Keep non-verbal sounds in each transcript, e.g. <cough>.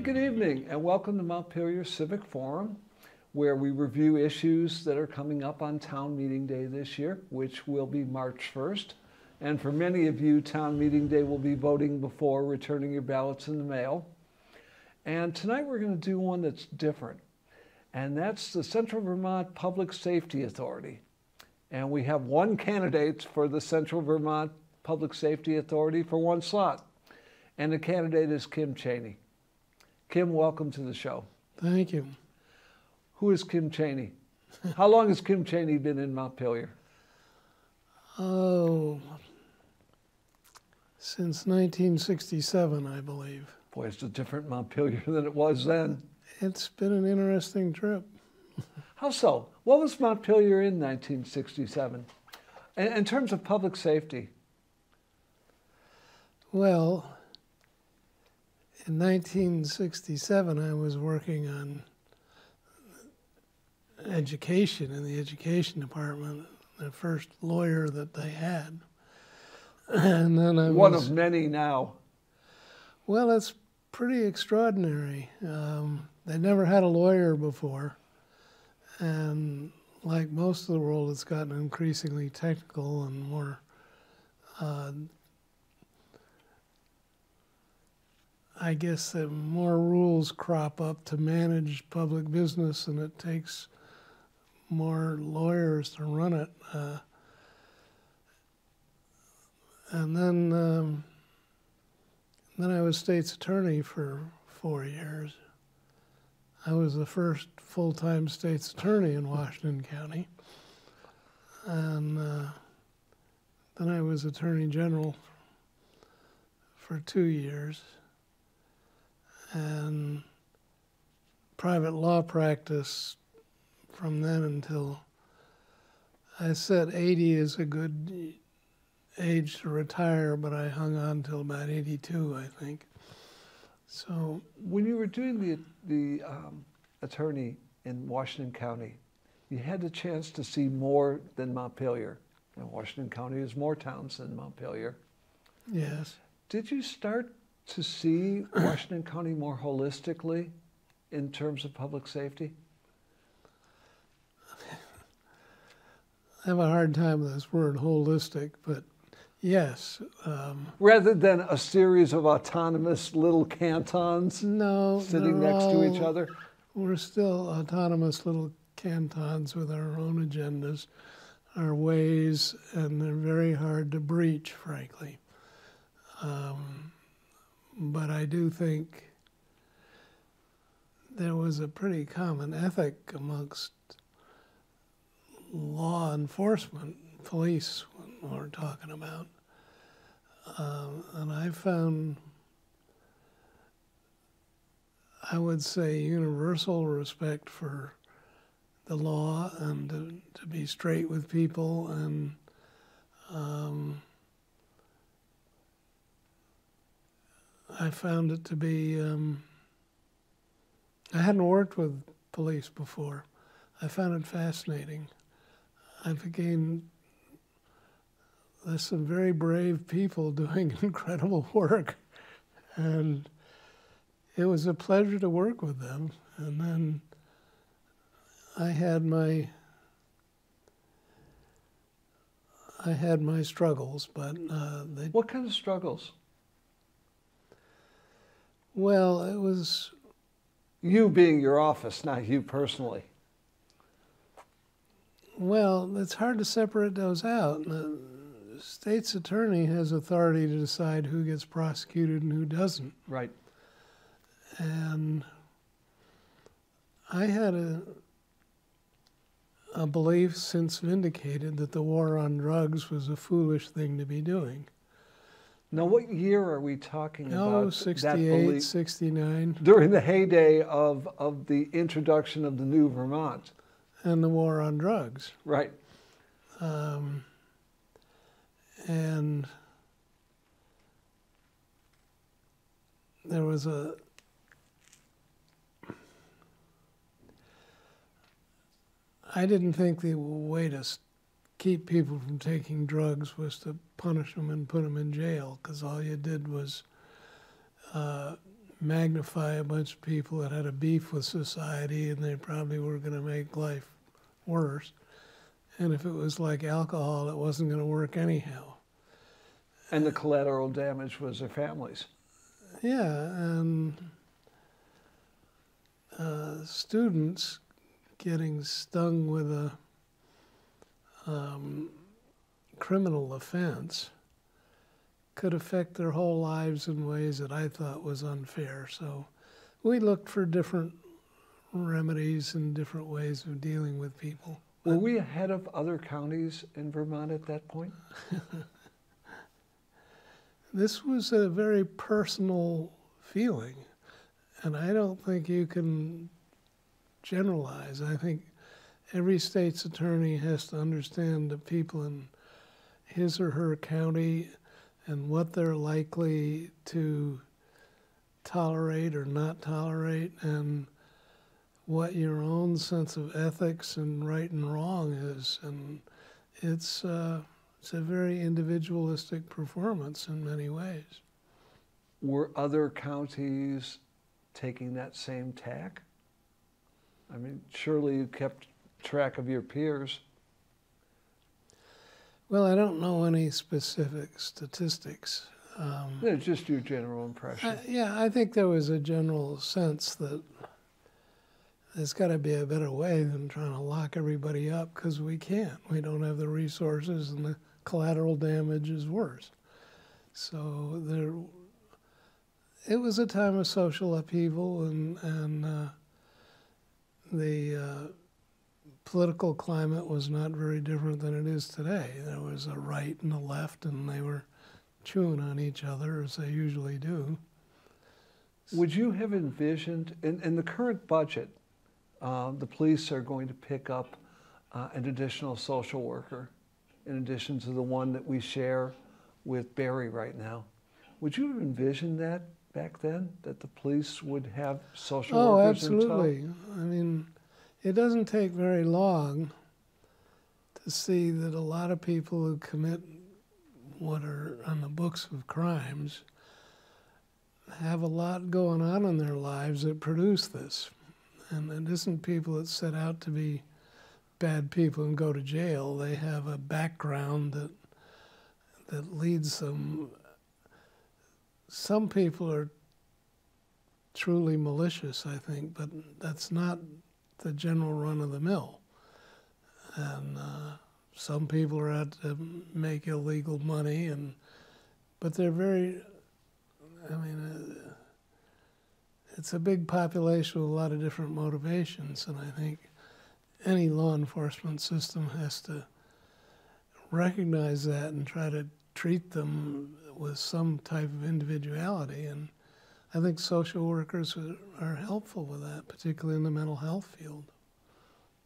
good evening, and welcome to Montpelier Civic Forum, where we review issues that are coming up on Town Meeting Day this year, which will be March 1st. And for many of you, Town Meeting Day will be voting before returning your ballots in the mail. And tonight we're going to do one that's different, and that's the Central Vermont Public Safety Authority. And we have one candidate for the Central Vermont Public Safety Authority for one slot, and the candidate is Kim Cheney. Kim, welcome to the show. Thank you. Who is Kim Cheney? How long has Kim Cheney been in Montpelier? Oh, since 1967, I believe. Boy, it's a different Montpelier than it was then. It's been an interesting trip. How so? What was Montpelier in 1967? In, in terms of public safety? Well, in 1967, I was working on education in the education department, the first lawyer that they had. And then I was One was, of many now. well, it's pretty extraordinary. Um, they never had a lawyer before, and like most of the world, it's gotten increasingly technical and more. Uh, I guess that more rules crop up to manage public business, and it takes more lawyers to run it. Uh, and then, um, then I was state's attorney for four years. I was the first full-time state's attorney in Washington County, and uh, then I was attorney general for two years and private law practice from then until I said 80 is a good age to retire, but I hung on till about 82, I think. So When you were doing the, the um, attorney in Washington County, you had the chance to see more than Montpelier. And Washington County is more towns than Montpelier. yes, Did you start to see Washington County more holistically in terms of public safety? I have a hard time with this word holistic, but yes. Um, Rather than a series of autonomous little cantons no, sitting next to each other? We're still autonomous little cantons with our own agendas, our ways, and they're very hard to breach, frankly. Um, but I do think there was a pretty common ethic amongst law enforcement, police, when we're talking about. Um, and I found I would say universal respect for the law and to, to be straight with people and um, I found it to be um, I hadn't worked with police before. I found it fascinating. I became there's some very brave people <laughs> doing incredible work and it was a pleasure to work with them. And then I had my I had my struggles, but uh, they, What kind of struggles? Well, it was You being your office, not you personally. well. It's hard to separate those out. The state's attorney has authority to decide who gets prosecuted and who doesn't. Right. and I had a a belief since vindicated that the war on drugs was a foolish thing to be doing. Now, what year are we talking Oh, about? that 68, belief? 69, During the heyday of, of the introduction of the new Vermont. and the war on drugs. Right. Um, and there was a I didn't think the way to keep people from taking drugs was to punish them and put them in jail because all you did was uh, magnify a bunch of people that had a beef with society and they probably were going to make life worse. And if it was like alcohol, it wasn't going to work anyhow. And the collateral damage was their families. Yeah, and uh, students getting stung with a um, criminal offense could affect their whole lives in ways that I thought was unfair. So we looked for different remedies and different ways of dealing with people. Were we ahead of other counties in Vermont at that point? <laughs> this was a very personal feeling, and I don't think you can generalize. I think every state's attorney has to understand the people in his or her county and what they're likely to tolerate or not tolerate and what your own sense of ethics and right and wrong is and it's uh, it's a very individualistic performance in many ways Were other counties taking that same tack? I mean, surely you kept track of your peers. Well i don't know any specific statistics um, just your general impression. I, yeah, I think there was a general sense that there's got to be a better way than trying to lock everybody up because we can't. We don't have the resources, and the collateral damage is worse. So there, it was a time of social upheaval, and and uh, the uh, political climate was not very different than it is today. There was a right and a left, and they were chewing on each other as they usually do. Would you have envisioned, in, in the current budget, uh, the police are going to pick up uh, an additional social worker in addition to the one that we share with Barre right now. Would you have envisioned that back then, that the police would have social Oh, workers in tow? absolutely. I mean, it doesn't take very long to see that a lot of people who commit what are on the books of crimes have a lot going on in their lives that produce this. And it isn't people that set out to be bad people and go to jail. They have a background that that leads them. Some people are truly malicious, I think, but that's not the general run of the mill. And uh, some people are out to make illegal money, and but they're very. I mean, uh, it's a big population with a lot of different motivations, and I think any law enforcement system has to recognize that and try to treat them with some type of individuality. And I think social workers are, helpful with that, particularly in the mental health field.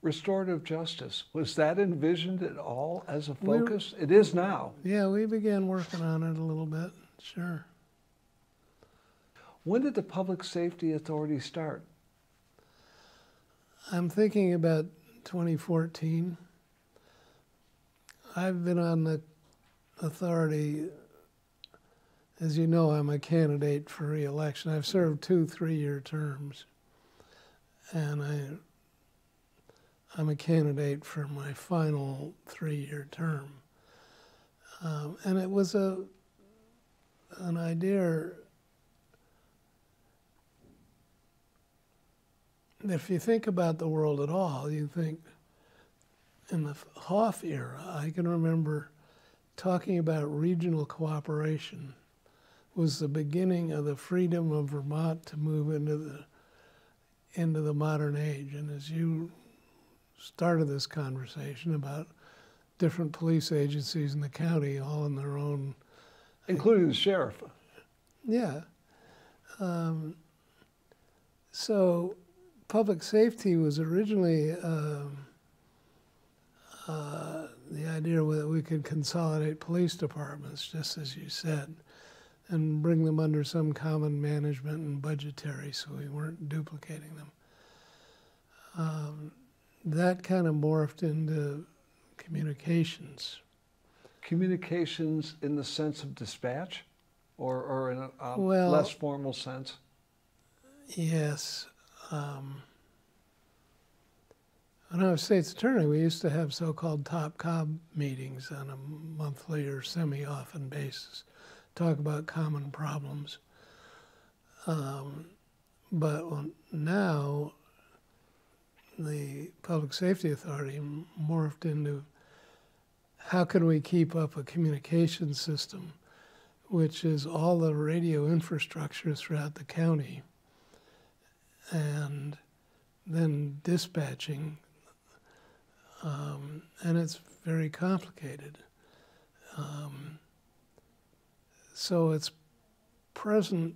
Restorative justice, was that envisioned at all as a We're- focus? It is now. Yeah, we began working on it a little bit, sure. When did the Public Safety Authority start? I'm thinking about 2014. I've been on the authority, as you know, I'm a candidate for reelection. I've served two three year terms, and I, I'm a candidate for my final three year term. Um, and it was a, an idea if you think about the world at all, you think in the Hoff era, I can remember talking about regional cooperation was the beginning of the freedom of Vermont to move into the into the modern age. And as you started this conversation about different police agencies in the county, all in their own Including the sheriff. yeah. Um, so, public safety was originally um, uh, the idea that we could consolidate police departments, just as you said, and bring them under some common management and budgetary so we weren't duplicating them. Um, that kind of morphed into communications. Communications in the sense of dispatch or, or in a, a Well- less formal sense? yes. Um, when I was state's attorney, we used to have so-called top cob meetings on a monthly or semi-often basis, talk about common problems. Um, but now, the Public Safety Authority morphed into how can we keep up a communication system, which is all the radio infrastructure throughout the county, and then dispatching um, and it's very complicated. Um, so its present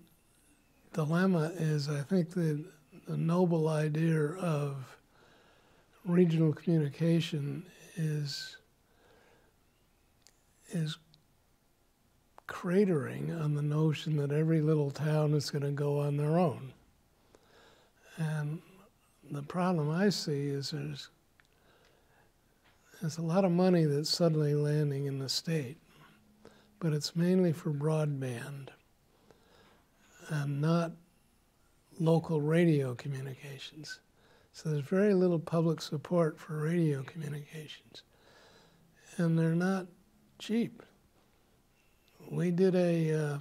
dilemma is, I think, the, the noble idea of regional communication is is cratering on the notion that every little town is going to go on their own. And the problem I see is there's there's a lot of money that's suddenly landing in the state, but it's mainly for broadband and not local radio communications. So there's very little public support for radio communications. And they're not cheap. We did a uh,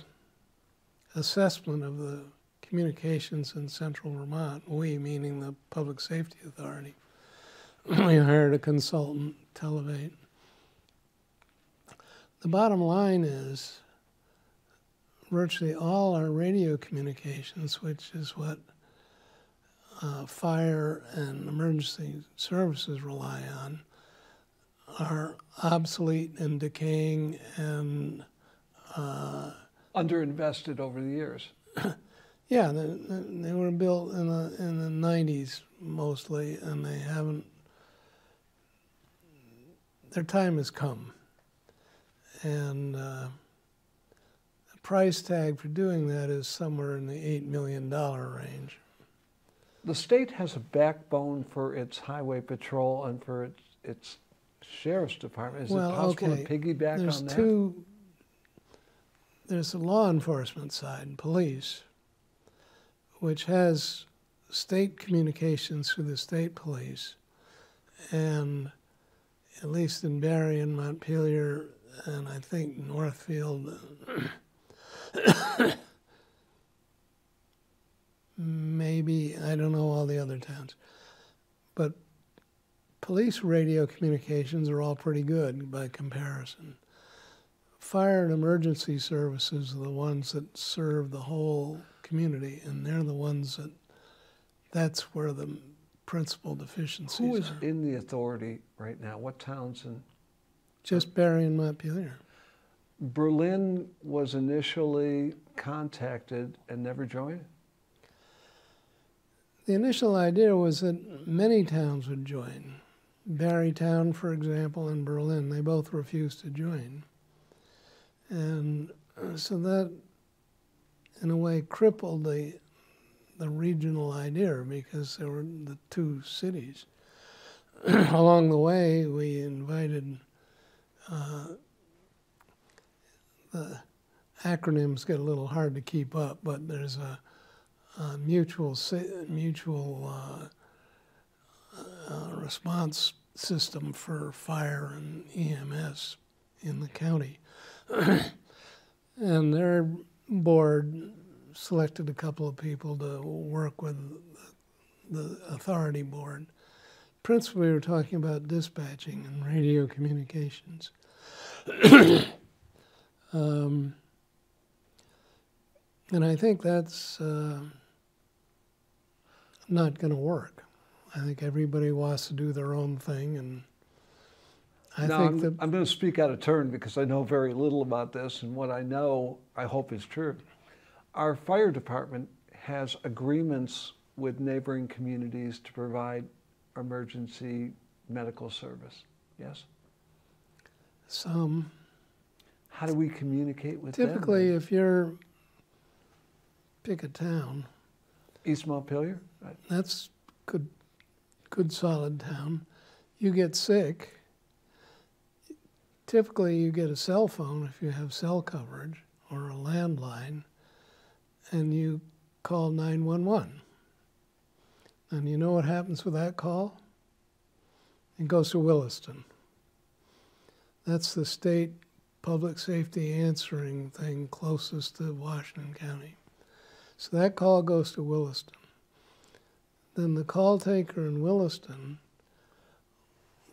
assessment of the communications in central Vermont, we meaning the Public Safety Authority. <clears throat> we hired a consultant Televate. The bottom line is virtually all our radio communications, which is what uh, fire and emergency services rely on, are obsolete and decaying and uh, underinvested over the years. <clears throat> yeah, they, they, were built in the in the 90s mostly, and they haven't their time has come. And uh, the price tag for doing that is somewhere in the $8 million range. The state has a backbone for its highway patrol and for its, its sheriff's department. Is well, it possible okay. to piggyback there's on that? Two, there's the law enforcement side, police, which has state communications through the state police, and at least in Barre and Montpelier, and I think Northfield. maybe I don't know all the other towns, but police radio communications are all pretty good by comparison. Fire and emergency services are the ones that serve the whole community, and they're the ones that that's where the principal deficiencies Who is are. in the authority right now? What towns and Just Barre and Montpelier. Berlin was initially contacted and never joined? The initial idea was that many towns would join. Barre Town, for example, and Berlin, they both refused to join. And uh, so that, in a way, crippled the the regional idea because there were the two cities. <clears throat> Along the way, we invited uh, the acronyms get a little hard to keep up, but there's a, a mutual mutual uh, uh, response system for fire and EMS in the county, and their board selected a couple of people to work with the authority board. Principally, we were talking about dispatching and radio communications. Um, and I think that's uh, not going to work. I think everybody wants to do their own thing, and I now, think I'm, that I'm going to speak out of turn because I know very little about this, and what I know, I hope is true. Our fire department has agreements with neighboring communities to provide emergency medical service. Yes? Some. How do we communicate with Typically, them? if you're, pick a town. East Montpelier? Right. That's good, good solid town. You get sick. Typically, you get a cell phone if you have cell coverage or a landline and you call 911. And you know what happens with that call? It goes to Williston. That's the state public safety answering thing closest to Washington County. So that call goes to Williston. Then the call taker in Williston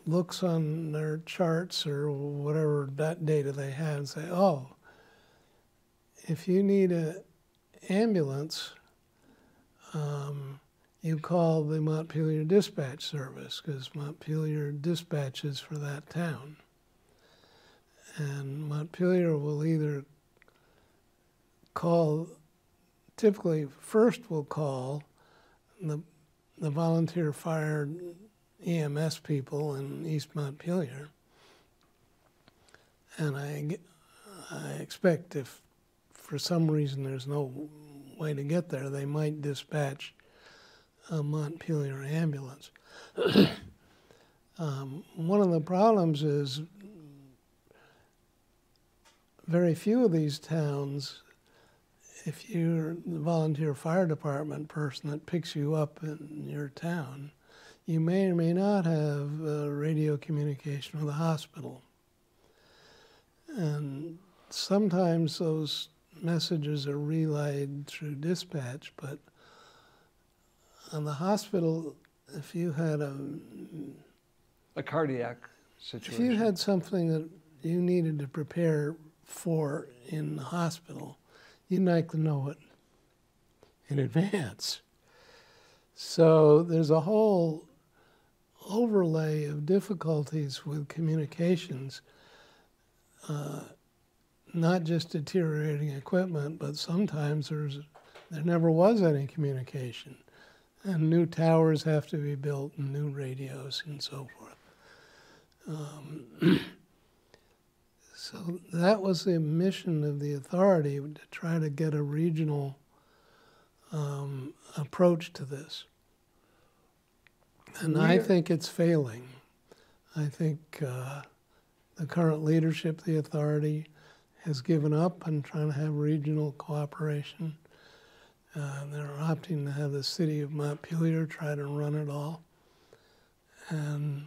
looks on their charts or whatever that data they have and say, oh, if you need an ambulance, um, you call the Montpelier Dispatch Service because Montpelier dispatches for that town. And Montpelier will either call, typically, first will call the, the volunteer fire EMS people in East Montpelier. And I, I expect if for some reason there's no way to get there, they might dispatch a Montpelier ambulance. <coughs> um, one of the problems is very few of these towns, if you're the volunteer fire department person that picks you up in your town, you may or may not have uh, radio communication with the hospital. And sometimes those messages are relayed through dispatch, but on the hospital, if you had a a cardiac situation, if you had something that you needed to prepare for in the hospital, you'd like to know it in advance. So there's a whole overlay of difficulties with communications, uh, not just deteriorating equipment, but sometimes there's there never was any communication, and new towers have to be built, and new radios, and so forth. Um, <clears throat> so that was the mission of the authority to try to get a regional um, approach to this. And I think it's failing. I think uh, the current leadership the authority has given up on trying to have regional cooperation. Uh, they're opting to have the city of Montpelier try to run it all. And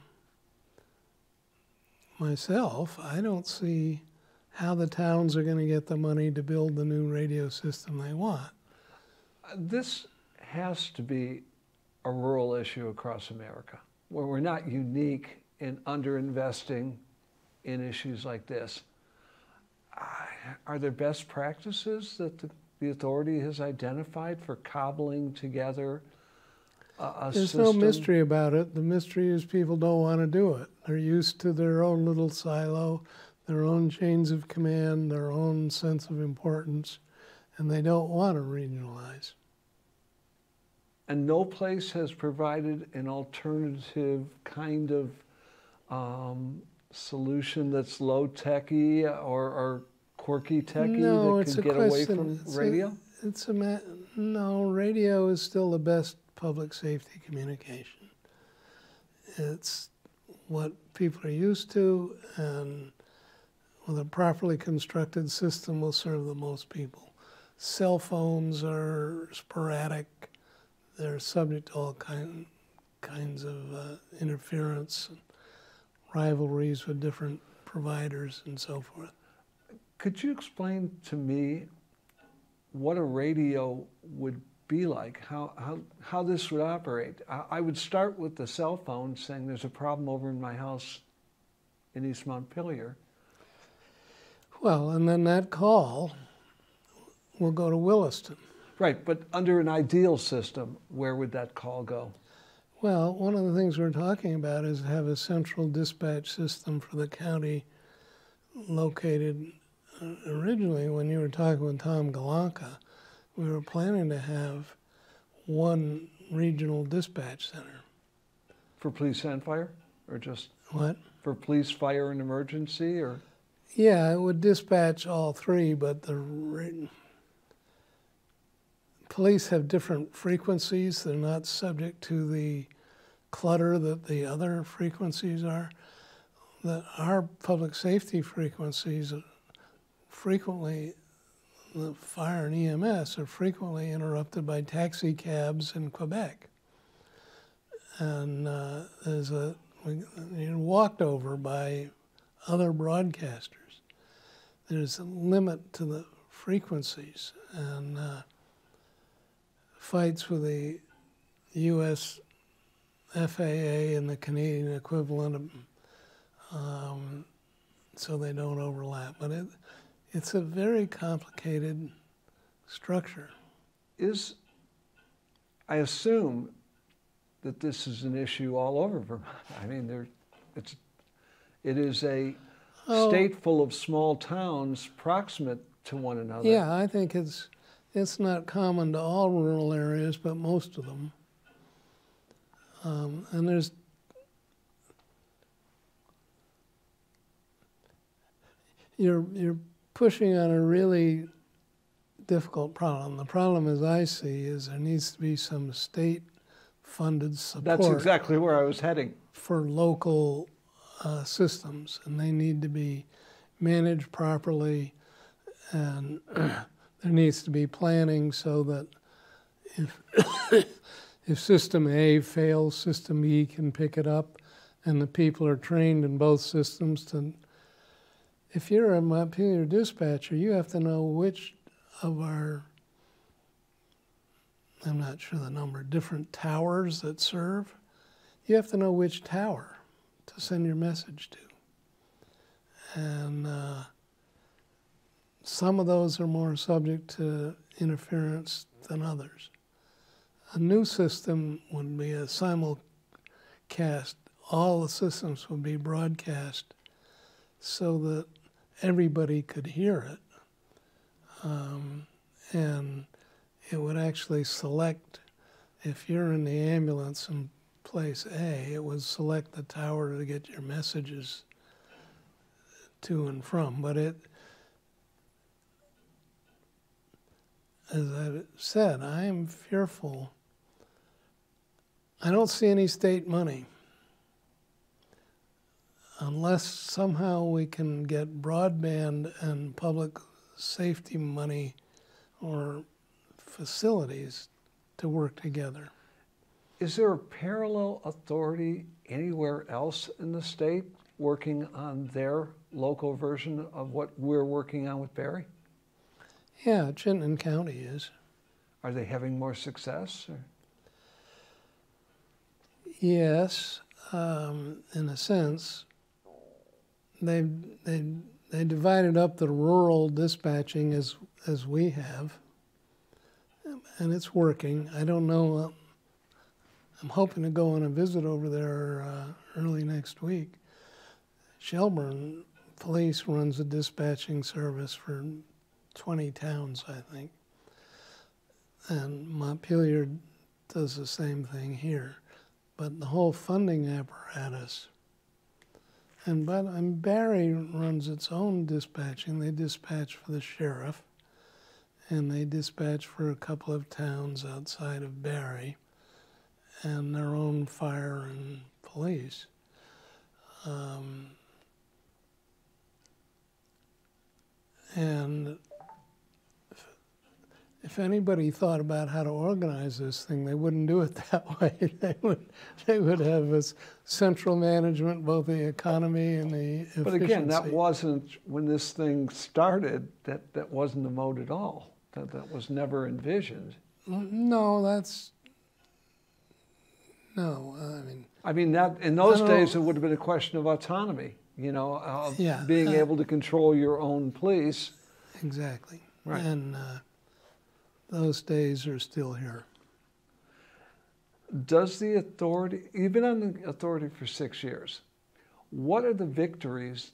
myself, I don't see how the towns are going to get the money to build the new radio system they want. This has to be a rural issue across America, where we're not unique in underinvesting in issues like this. Are there best practices that the, the authority has identified for cobbling together a, There's system? no mystery about it. The mystery is people don't want to do it. They're used to their own little silo, their own chains of command, their own sense of importance, and they don't want to regionalize and no place has provided an alternative kind of um, solution that's low techy or, or quirky techy no, that could get away from it's radio? A, it's a ma- no. Radio is still the best public safety communication. It's what people are used to, and with a properly constructed system, will serve the most people. Cell phones are sporadic they're subject to all kind, kinds of uh, interference, and rivalries with different providers, and so forth. Could you explain to me what a radio would be like, how, how, how this would operate? I, I would start with the cell phone saying there's a problem over in my house in East Montpelier. Well, and then that call will go to Williston. Right, but under an ideal system, where would that call go? Well, one of the things we're talking about is to have a central dispatch system for the county located uh, originally when you were talking with Tom Golonka, we were planning to have one regional dispatch center. For police and fire? Or just what? For police, fire, and emergency or yeah, it would dispatch all three, but the police have different frequencies. They're not subject to the clutter that the other frequencies are. That our public safety frequencies frequently the fire and EMS are frequently interrupted by taxi cabs in Quebec. And uh, there's a, you're walked over by other broadcasters. There's a limit to the frequencies and uh, fights with the U.S. FAA and the Canadian equivalent, um, so they don't overlap. But it, it's a very complicated structure. Is, I assume that this is an issue all over Vermont. I mean, there, it's, it is a Oh. state full of small towns proximate to one another. Yeah, I think it's it's not common to all rural areas, but most of them. Um, and there's you're you're pushing on a really difficult problem. The problem, as I see, is there needs to be some state-funded support That's exactly where I was heading. for local uh, systems, and they need to be managed properly, and <clears throat> there needs to be planning so that if <coughs> if system A fails, system E can pick it up, and the people are trained in both systems to. If you're a Montpelier dispatcher, you have to know which of our I'm not sure the number, different towers that serve. You have to know which tower to send your message to. And uh, some of those are more subject to interference than others. A new system would be a simulcast, all the systems would be broadcast so that everybody could hear it. Um, and it would actually select, if you're in the ambulance in place A, it would select the tower to get your messages to and from. But it, as I said, I am fearful. I don't see any state money unless somehow we can get broadband and public safety money or facilities to work together. Is there a parallel authority anywhere else in the state working on their local version of what we're working on with Barre? Yeah, Chittenden County is. Are they having more success? Or? Yes, um, in a sense. They they they divided up the rural dispatching as as we have, and it's working. I don't know. Uh, I'm hoping to go on a visit over there uh, early next week. Shelburne Police runs a dispatching service for 20 towns, I think, and Montpelier does the same thing here. But the whole funding apparatus and but and Barre runs its own dispatching. They dispatch for the sheriff, and they dispatch for a couple of towns outside of Barre, and their own fire and police. Um, and if anybody thought about how to organize this thing, they wouldn't do it <laughs> that way. they would they would have this central management, both the economy and the efficiency. But again, that wasn't when this thing started. That that wasn't the mode at all. That that was never envisioned. no, that's no. I mean, I mean, that in those days it would have been a question of autonomy. You know, of Yeah, being uh, able to control your own police. exactly. Right. And uh, those days are still here. Does the authority, you've been on the authority for six years, what are the victories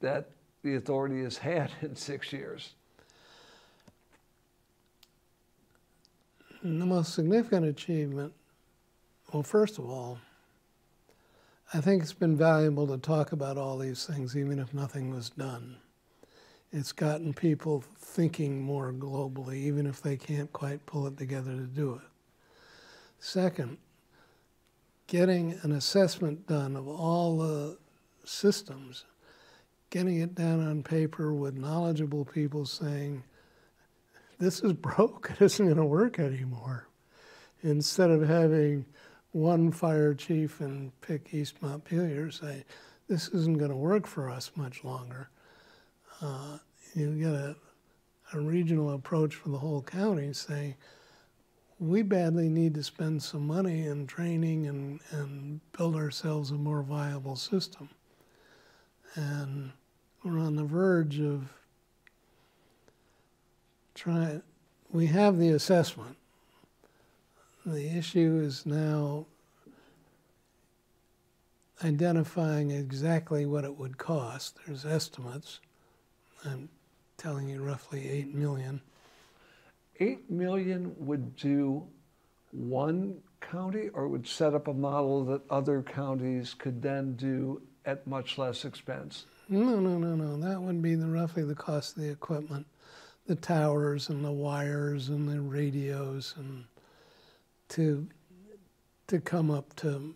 that the authority has had <laughs> in six years? And the most significant achievement, well, first of all, I think it's been valuable to talk about all these things, even if nothing was done. It's gotten people thinking more globally, even if they can't quite pull it together to do it. Second, getting an assessment done of all the systems, getting it down on paper with knowledgeable people saying, this is broke. <laughs> It isn't going to work anymore. Instead of having one fire chief and pick East Montpelier say, this isn't going to work for us much longer. Uh, you get a, a regional approach for the whole county saying, we badly need to spend some money in training and, and build ourselves a more viable system. And we're on the verge of trying, we have the assessment. The issue is now identifying exactly what it would cost. There's estimates. I'm telling you roughly 8 million. 8 million would do one county or would set up a model that other counties could then do at much less expense? No, no, no, no. That would be the, roughly the cost of the equipment, the towers and the wires and the radios and to to come up to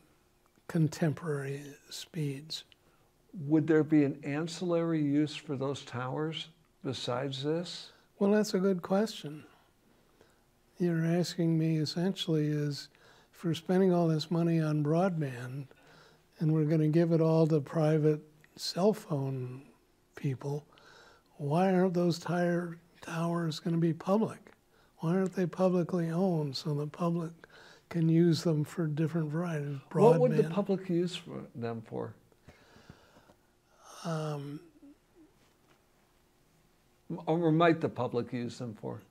contemporary speeds. Would there be an ancillary use for those towers besides this? Well, that's a good question. You're asking me essentially is if we're spending all this money on broadband and we're going to give it all to private cell phone people, why aren't those tire towers going to be public? Why aren't they publicly owned so the public can use them for different varieties? Broadband. What would the public use for them for? Um, or might the public use them for?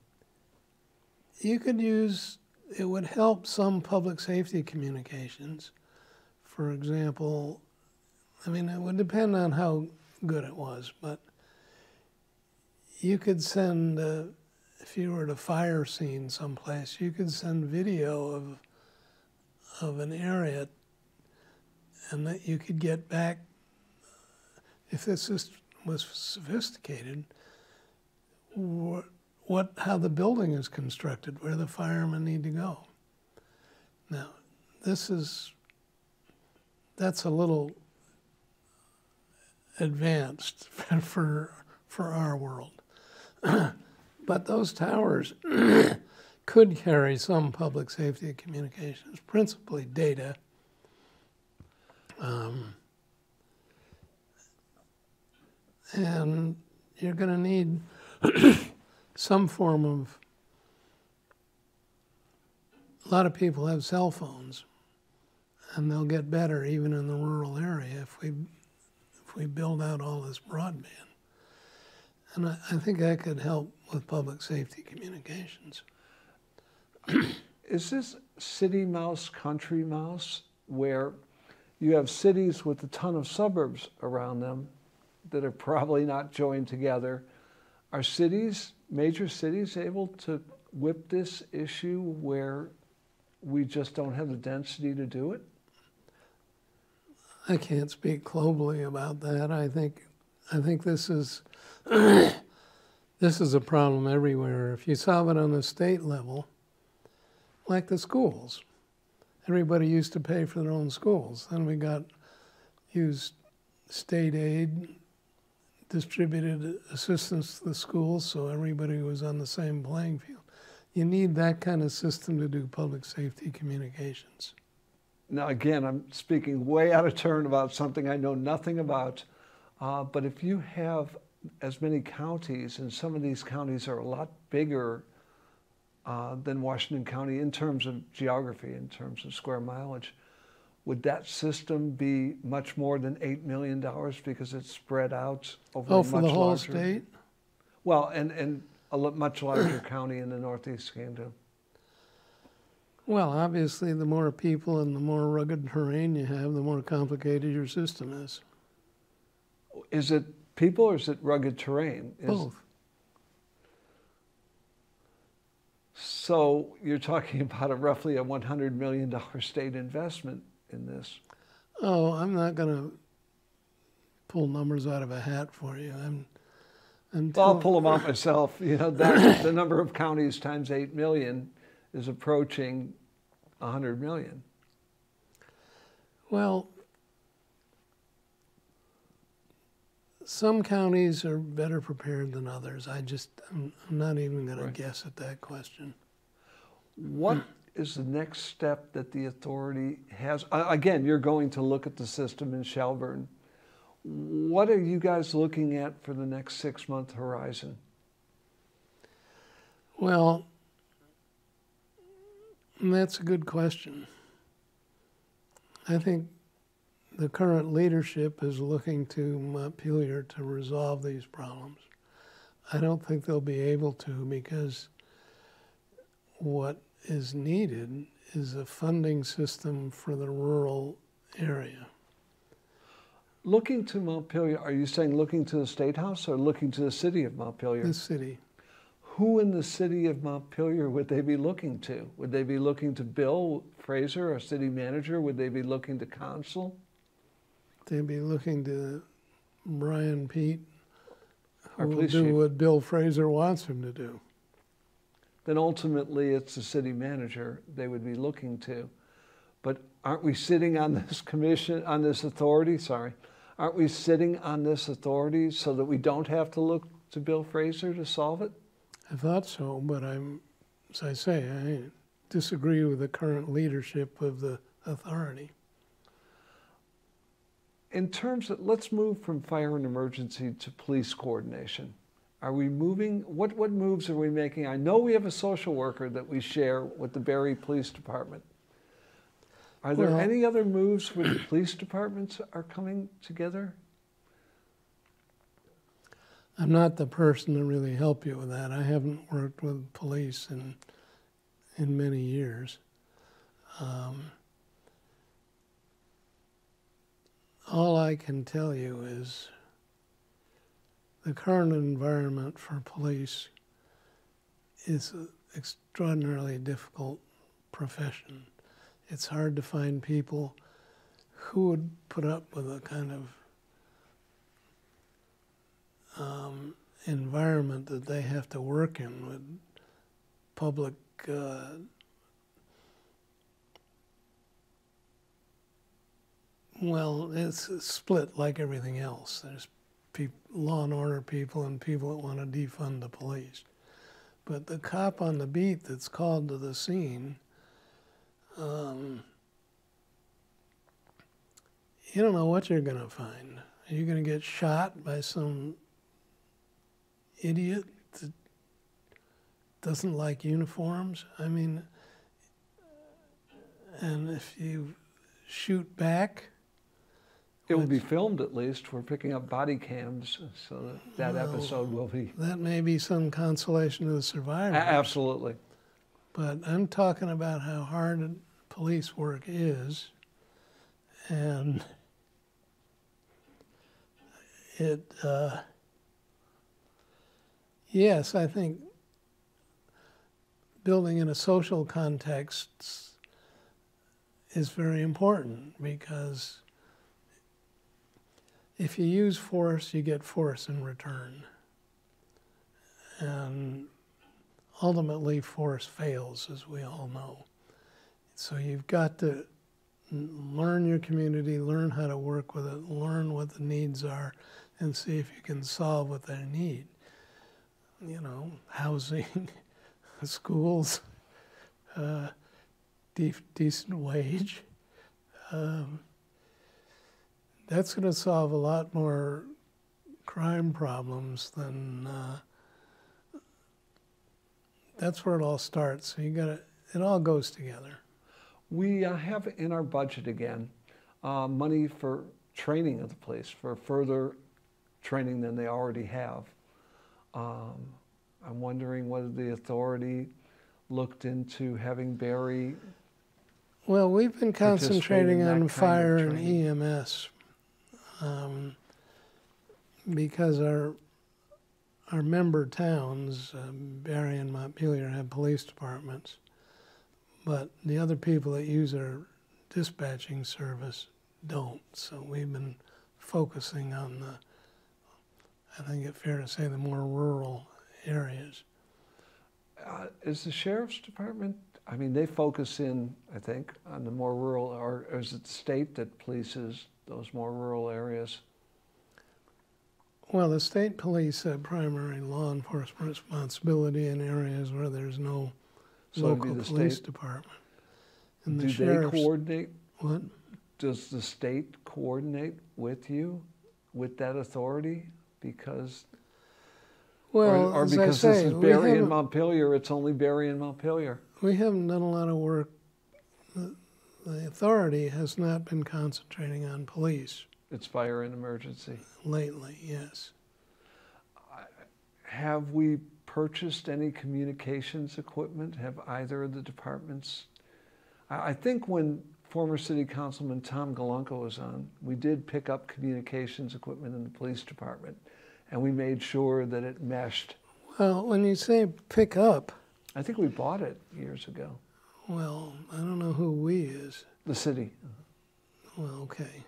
you could use, it would help some public safety communications. For example, I mean, it would depend on how good it was, but you could send, uh, if you were at a fire scene someplace, you could send video of, of an area and that you could get back, if this system was sophisticated, what, what, how the building is constructed, where the firemen need to go. Now, this is, that's a little advanced <laughs> for, for our world. <clears throat> but those towers <clears throat> could carry some public safety communications, principally data. Um, and you're going to need <coughs> some form of. A lot of people have cell phones, and they'll get better even in the rural area if we if we build out all this broadband. And I, I think that could help with public safety communications. <coughs> Is this city mouse, country mouse, where you have cities with a ton of suburbs around them that are probably not joined together? Are cities, major cities, able to whip this issue where we just don't have the density to do it? I can't speak globally about that. I think I think this is <clears throat> this is a problem everywhere. If you solve it on the state level, like the schools, everybody used to pay for their own schools. Then we got used state aid, distributed assistance to the schools, so everybody was on the same playing field. You need that kind of system to do public safety communications. Now, again, I'm speaking way out of turn about something I know nothing about. Uh, but if you have as many counties, and some of these counties are a lot bigger uh, than Washington County in terms of geography, in terms of square mileage, would that system be much more than $8 million because it's spread out over oh, a much for the whole larger, state? Well, and, and a much larger <clears throat> county in the Northeast Kingdom. Well, obviously, the more people and the more rugged terrain you have, the more complicated your system is. Is it people or is it rugged terrain? Is, Both. So you're talking <laughs> about a roughly a $100 million state investment in this. Oh, I'm not going to pull numbers out of a hat for you. I'm. I'm Well, I'll pull them out myself. You know, that, <coughs> the number of counties times 8 million is approaching 100 million. Well, some counties are better prepared than others. I just, I'm, I'm not even going Right. to guess at that question. What is the next step that the authority has? Again, you're going to look at the system in Shelburne. What are you guys looking at for the next six month horizon? Well, that's a good question. I think the current leadership is looking to Montpelier to resolve these problems. I don't think they'll be able to because what is needed is a funding system for the rural area. Looking to Montpelier, are you saying looking to the State House or looking to the city of Montpelier? The city. Who in the city of Montpelier would they be looking to? Would they be looking to Bill Fraser, our city manager? Would they be looking to council? They'd be looking to Brian Peete, who will do chief. what Bill Fraser wants him to do. Then ultimately it's the city manager they would be looking to. But aren't we sitting on this commission, on this authority? Sorry. Aren't we sitting on this authority so that we don't have to look to Bill Fraser to solve it? I thought so, but I'm, as I say, I disagree with the current leadership of the authority. In terms of, let's move from fire and emergency to police coordination. Are we moving, what, what moves are we making? I know we have a social worker that we share with the Barre Police Department. Are there Well- any other moves where the police departments are coming together? I'm not the person to really help you with that. I haven't worked with police in in many years. Um, all I can tell you is the current environment for police is an extraordinarily difficult profession. It's hard to find people who would put up with a kind of um, environment that they have to work in with public uh, well it's split like everything else there's law and order people and people that want to defund the police but the cop on the beat that's called to the scene um, you don't know what you're going to find are you going to get shot by some idiot that doesn't like uniforms. I mean, and if you shoot back, It will be filmed at least. We're picking up body cams so that that Well, episode will be. that may be some consolation to the A- survivor. Absolutely. But I'm talking about how hard police work is, and it. Uh, yes, I think building in a social context is very important because if you use force, you get force in return. And ultimately force fails, as we all know. So you've got to learn your community, learn how to work with it, learn what the needs are, and see if you can solve what they need. You know, housing, <laughs> schools, uh, de- decent wage. Um, that's going to solve a lot more crime problems than. Uh, that's where it all starts. So you got to, it all goes together. We uh, have in our budget again uh, money for training of the police, for further training than they already have. Um, I'm wondering whether the authority looked into having Barre. Well, we've been concentrating on fire and. EMS um, because our our member towns, um, Barre and Montpelier, have police departments, but the other people that use our dispatching service don't. So we've been focusing on the, I think it's fair to say, the more rural areas. Uh, is the sheriff's department? I mean, they focus in, I think, on the more rural, or is it state that polices those more rural areas? Well, the state police have primary law enforcement responsibility in areas where there's no So local the police state. department. And the Do they coordinate? what? Does the state coordinate with you, with that authority? Because, Well, or I because say, this is Barre and Montpelier, it's only Barre and Montpelier. we haven't done a lot of work. The, the authority has not been concentrating on police It's fire and emergency. lately, yes. Have we purchased any communications equipment? Have either of the departments? I, think when former city councilman Tom Golonka was on, we did pick up communications equipment in the police department. And we made sure that it meshed. Well, when you say pick up, I think we bought it years ago. Well, I don't know who we is. The city. Well, okay.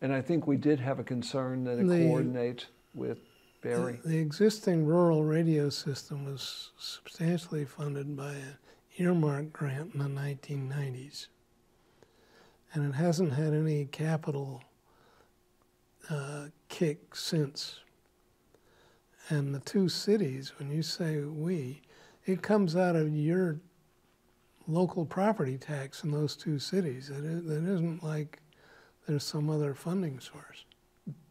And I think we did have a concern that it The- coordinate with Barre. The, the existing rural radio system was substantially funded by an earmark grant in the 1990s. And it hasn't had any capital uh, kick since. And the two cities, when you say we, it comes out of your local property tax in those two cities. It, is, it isn't like there's some other funding source.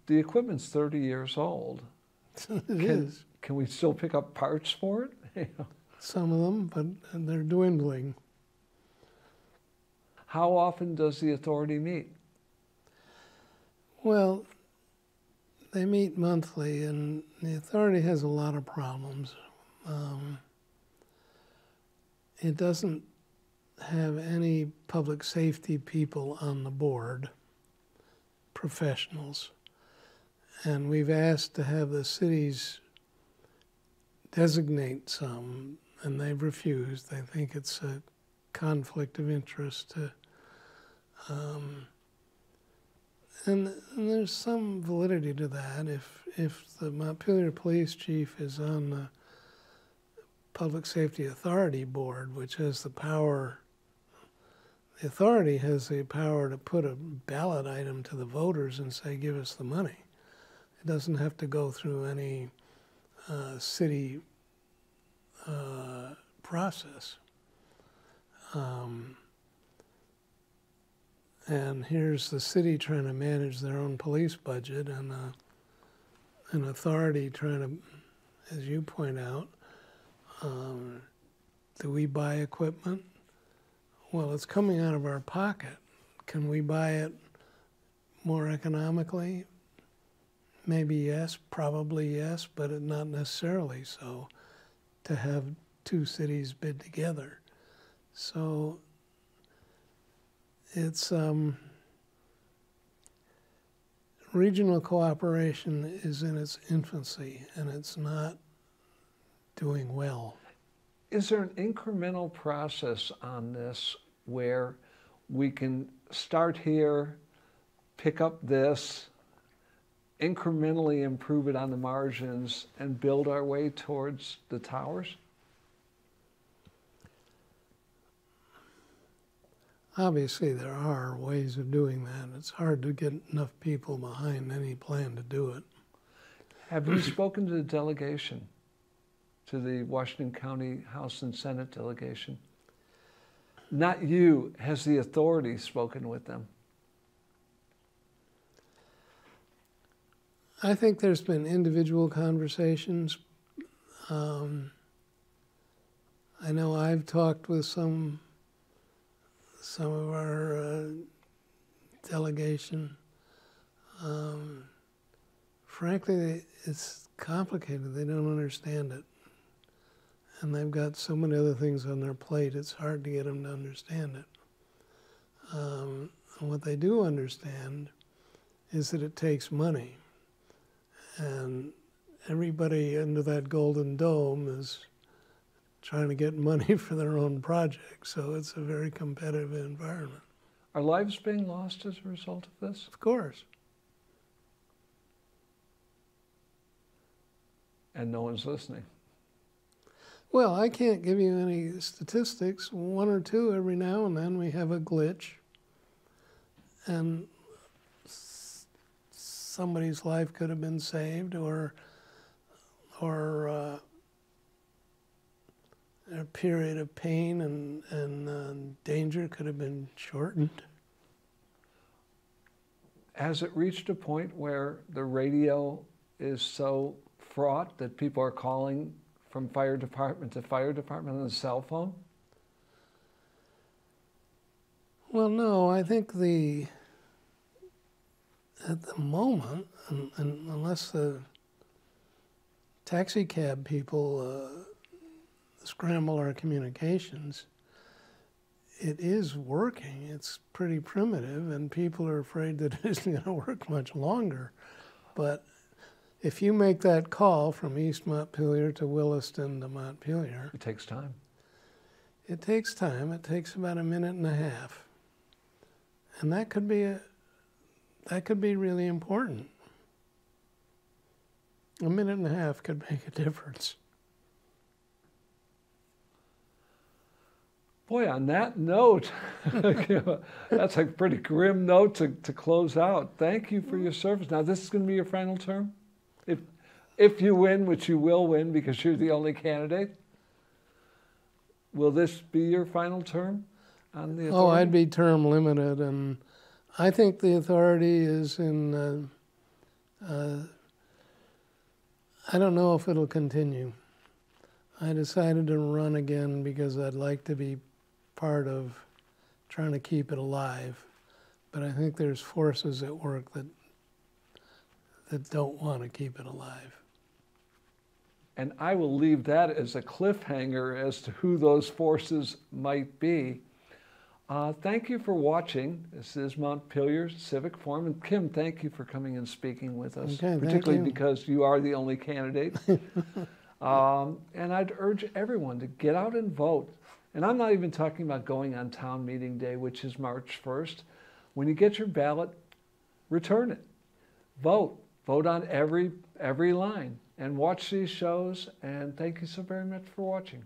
The equipment's 30 years old. <laughs> It Can- is. Can we still pick up parts for it? <laughs> Some of them, but they're dwindling. How often does the authority meet? Well, they meet monthly, and the authority has a lot of problems. Um, it doesn't have any public safety people on the board, professionals. And we've asked to have the cities designate some, and they've refused. They think it's a conflict of interest to. Um, and, and there's some validity to that. If if the Montpelier Police Chief is on the Public Safety Authority Board, which has the power, the authority has the power to put a ballot item to the voters and say, "Give us the money." It doesn't have to go through any uh, city uh, process. Um, and here's the city trying to manage their own police budget and uh, an authority trying to, as you point out, um, do we buy equipment? Well, it's coming out of our pocket. Can we buy it more economically? Maybe yes, probably yes, but not necessarily so to have two cities bid together. So it's um, regional cooperation is in its infancy and it's not doing well. Is there an incremental process on this where we can start here, pick up this, incrementally improve it on the margins, and build our way towards the towers? Obviously, there are ways of doing that. It's hard to get enough people behind any plan to do it. Have you spoken to the delegation, to the Washington County House and Senate delegation? Not you, has the authority spoken with them? I think there's been individual conversations. Um, I know I've talked with some some of our uh, delegation. Um, frankly, it's complicated. They don't understand it, and they've got so many other things on their plate. It's hard to get them to understand it. Um, what they do understand is that it takes money and everybody under that golden dome is trying to get money <laughs> for their own project. So it's a very competitive environment. Are lives being lost as a result of this? Of course. And no one's listening. Well, I can't give you any statistics. One or two every now and then we have a glitch. And somebody's life could have been saved, or or uh, a period of pain and and uh, danger could have been shortened. Has it reached a point where the radio is so fraught that people are calling from fire department to fire department on the cell phone? Well, no, I think the at the moment, and, and unless the taxi cab people uh, scramble our communications, it is working. It's pretty primitive, and people are afraid that <laughs> it isn't going to work much longer. But if you make that call from East Montpelier to Williston to Montpelier, It takes time. it takes time. It takes about a minute and a half, and that could be a that could be really important. A minute and a half could make a difference. Boy, on that note, <laughs> that's a pretty grim note to, to close out. Thank you for your service. Now, this is going to be your final term? If, you win, which you will win because you're the only candidate, will this be your final term on the authority? Oh, I'd be term limited, and I think the authority is in. Uh, uh, I don't know if it'll continue. I decided to run again because I'd like to be part of trying to keep it alive. But I think there's forces at work that that don't want to keep it alive. And I will leave that as a cliffhanger as to who those forces might be. Uh, thank you for watching. This is Montpelier Civic Forum. And Kim, thank you for coming and speaking with us, Okay, particularly you. because you are the only candidate. <laughs> um, and I'd urge everyone to get out and vote. And I'm not even talking about going on town meeting day, which is March 1st. When you get your ballot, return it. Vote. Vote on every every line and watch these shows. And thank you so very much for watching.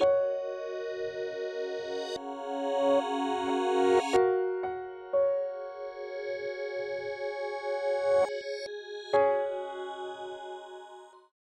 you